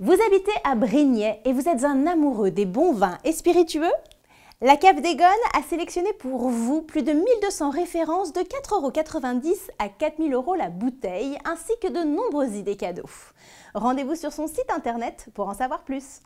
Vous habitez à Brignais et vous êtes un amoureux des bons vins et spiritueux? La Cave des a sélectionné pour vous plus de 1200 références de 4,90€ à 4000€ la bouteille, ainsi que de nombreuses idées cadeaux. Rendez-vous sur son site internet pour en savoir plus.